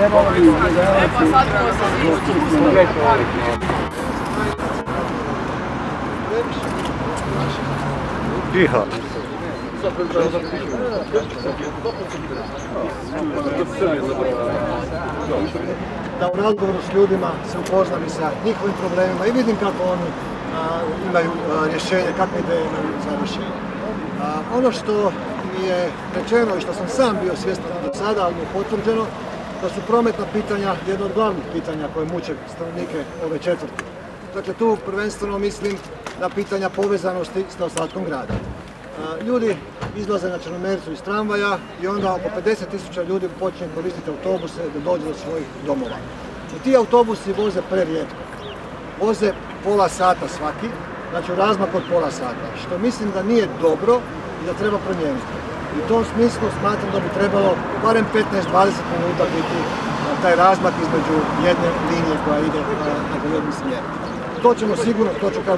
da u razgovoru s ljudima se upoznam i sa njihovim problemima i vidim kako oni a, imaju a, rješenje, kakve ideje imaju za rješenje. A, ono što mi je rečeno i što sam sam bio svjestan do sada, ali mi je potvrđeno, da su prometna pitanja jedno od glavnih pitanja koje muče stanovnike ove četvrti. Dakle, tu prvenstveno mislim na pitanja povezanosti s ostatkom grada. Ljudi izlaze na Črnomercu iz tramvaja i onda oko 50.000 ljudi počne koristiti autobuse da dođu do svojih domova. I ti autobusi voze prerijetko. Voze pola sata svaki, znači u razmak od pola sata, što mislim da nije dobro i da treba promijeniti. I u tom smislu smatram da bi trebalo barem 15-20 minuta biti taj razmak između jedne linije koja ide na jedni smjer. To ćemo sigurno, to ću kao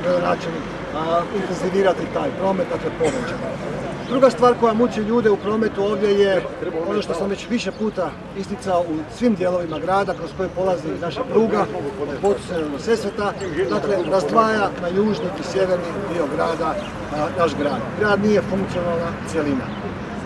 a, intenzivirati taj promet, dakle povećati. Druga stvar koja muči ljude u prometu ovdje je ono što sam već više puta isticao u svim dijelovima grada kroz koje polazi naša pruga od Potusena do Sesveta, dakle razdvaja na južni i sjeverni dio grada naš grad. Grad nije funkcionalna cjelina.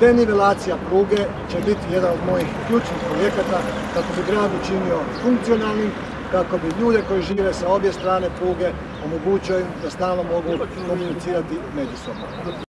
Denivelacija pruge će biti jedan od mojih ključnih projekata kako bi grad učinio funkcionalnim, kako bi ljude koji žive sa obje strane pruge omogućio im da stalno mogu komunicirati međusobno.